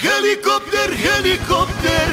Helikopter, helikopter.